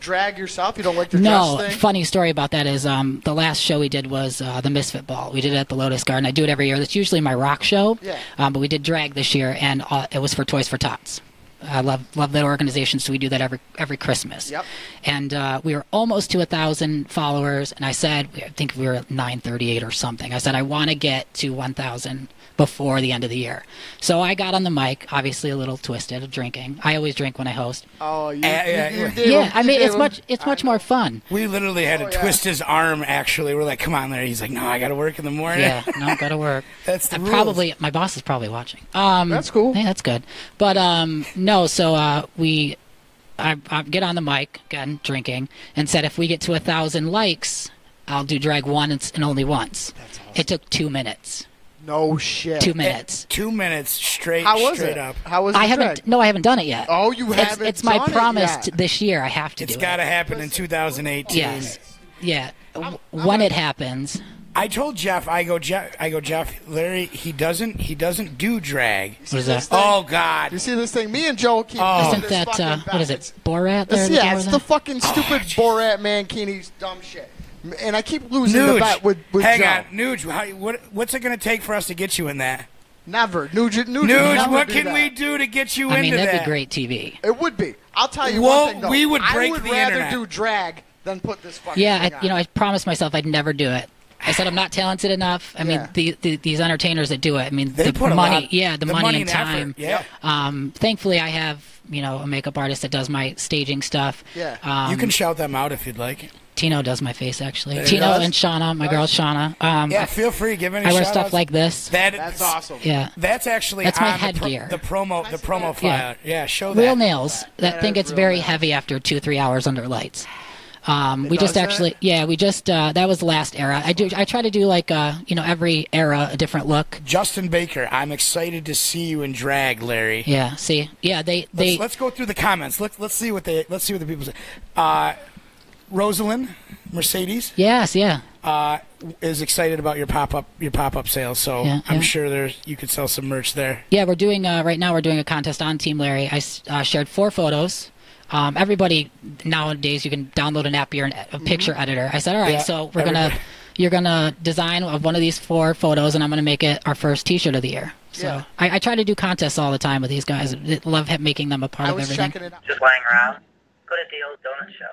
drag yourself? You don't like the No, dress thing? funny story about that is um, the last show we did was uh, the Misfit Ball. We did it at the Lotus Garden. I do it every year. That's usually my rock show. Yeah. Um, but we did drag this year, and uh, it was for Toys for Tots. I love love that organization, so we do that every every Christmas. Yep. And uh, we were almost to a thousand followers, and I said, I think we were at nine thirty eight or something. I said I want to get to one thousand before the end of the year. So I got on the mic, obviously a little twisted of drinking. I always drink when I host. Oh, you, yeah, you, you yeah. gave Yeah, I mean gave it's much it's much more fun. We literally had Oh, to yeah. twist his arm. Actually, we're like, "Come on, Larry." He's like, "No, I got to work in the morning." Yeah, no, I gotta work. That's the rules. probably my boss is probably watching. Um, That's cool. Hey, that's good. But um, no, so uh, we, I, I get on the mic again, drinking, and said if we get to a thousand likes, I'll do drag one and, s- and only once. It took two minutes. No shit. Two minutes. Two minutes straight. How was straight it? up. How was it? I haven't. drag? No, I haven't done it yet. Oh, you it's, haven't It's my done it promise yet. to- this year. I have to It's do it. It's got to it. happen in 2018. Yes. Yeah. W- when it happens. I told Jeff, I go, Jeff, I go, Jeff, Larry, he doesn't, he doesn't do drag. What is that? Oh God. You see this thing? Me and Joe keep. Oh. using Isn't this that uh, what is it? Borat? There. It's, yeah, guy it's with the fucking stupid jeez. Borat Mankini's dumb shit. And I keep losing the Nuge, bet with, with hang Joe. on, Nuge, how, what, what's it going to take for us to get you in that? Never. Nuge, Nuge, Nuge, never what can that. we do to get you I into mean, that'd that? be great TV. It would be. I'll tell you Well, one thing though. we would I would the rather internet. do drag than put this fucking Yeah, thing I, on. you know, I promised myself I'd never do it. I said I'm not talented enough. I mean, Yeah. the, the, these entertainers that do it. I mean, They the put a money. lot- yeah, the, the money, money and and effort, time. yeah. Um, thankfully, I have you know a makeup artist that does my staging stuff. Yeah. Um, you can shout them out if you'd like. Tino does my face actually. He Tino does? and Shauna, my girl Shauna. Um, Yeah, feel free. Give any I wear stuff outs. like this. that. That's awesome. Yeah. That's actually That's my on the, pro- headgear. the promo. The promo file. Yeah. Yeah, show that. Real nails. That, That thing gets very nails. heavy after two three hours under lights. Um, we just that? actually, yeah, we just uh, that was the last era. I do, I try to do like uh, you know every era a different look. Justin Baker, I'm excited to see you in drag, Larry. Yeah, see, yeah, they they Let's, let's go through the comments. Let's let's see what they let's see what the people say. Uh, Rosalind Mercedes yes, yeah. uh, is excited about your pop up your pop up sales. So Yeah, I'm yeah. sure there's you could sell some merch there. Yeah, we're doing uh, right now. We're doing a contest on Team Larry. I uh, shared four photos. Um, everybody nowadays you can download an app. You're an, a picture editor. I said, all right, Yeah, so we're gonna you're gonna design one of these four photos, and I'm gonna make it our first T-shirt of the year. So Yeah. I, I try to do contests all the time with these guys. I love making them a part I of everything. checking it out. just laying around. Go to Dale's Donut Show.